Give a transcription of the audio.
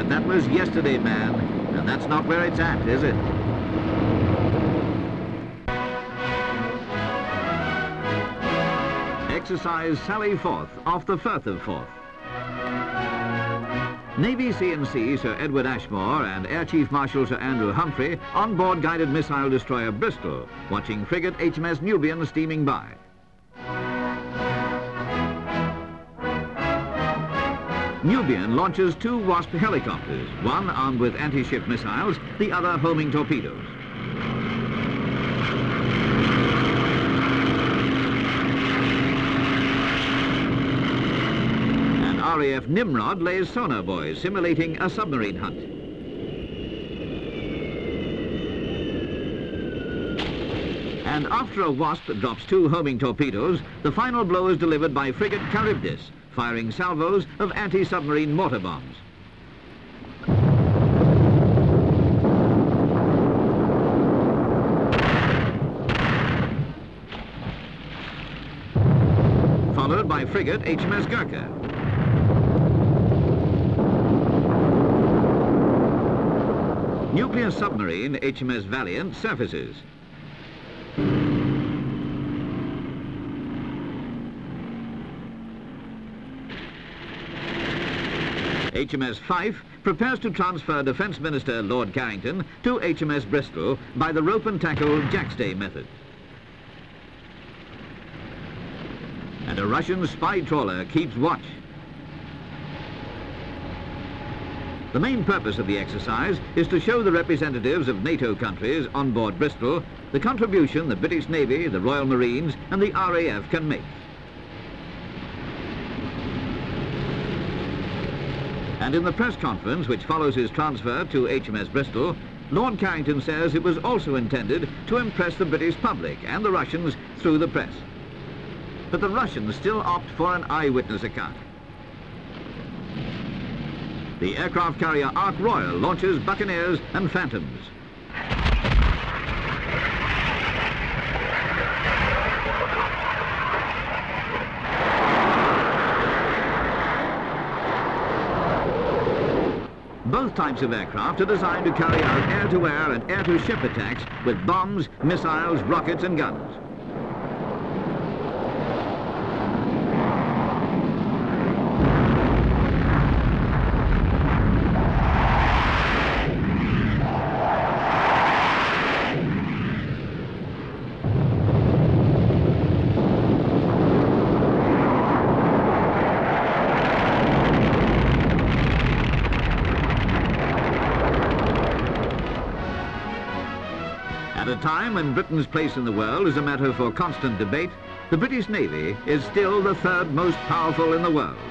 But that was yesterday, man, and that's not where it's at, is it? Exercise Sally Forth off the Firth of Forth. Navy C-in-C Sir Edward Ashmore and Air Chief Marshal Sir Andrew Humphrey on board guided missile destroyer Bristol, watching frigate HMS Nubian steaming by. Nubian launches two Wasp helicopters, one armed with anti-ship missiles, the other homing torpedoes. And RAF Nimrod lays sonar buoys simulating a submarine hunt. And after a Wasp drops two homing torpedoes, the final blow is delivered by frigate Charybdis, firing salvos of anti-submarine mortar bombs. Followed by frigate HMS Gurkha. Nuclear submarine HMS Valiant surfaces. HMS Fife prepares to transfer Defence Minister Lord Carrington to HMS Bristol by the rope and tackle jackstay method. And a Russian spy trawler keeps watch. The main purpose of the exercise is to show the representatives of NATO countries on board Bristol the contribution the British Navy, the Royal Marines and the RAF can make. And in the press conference which follows his transfer to HMS Bristol, Lord Carrington says it was also intended to impress the British public and the Russians through the press. But the Russians still opt for an eyewitness account the aircraft carrier Ark Royal launches Buccaneers and Phantoms. Both types of aircraft are designed to carry out air-to-air -air and air-to-ship attacks with bombs, missiles, rockets and guns. Time when Britain's place in the world is a matter for constant debate, the British Navy is still the third most powerful in the world.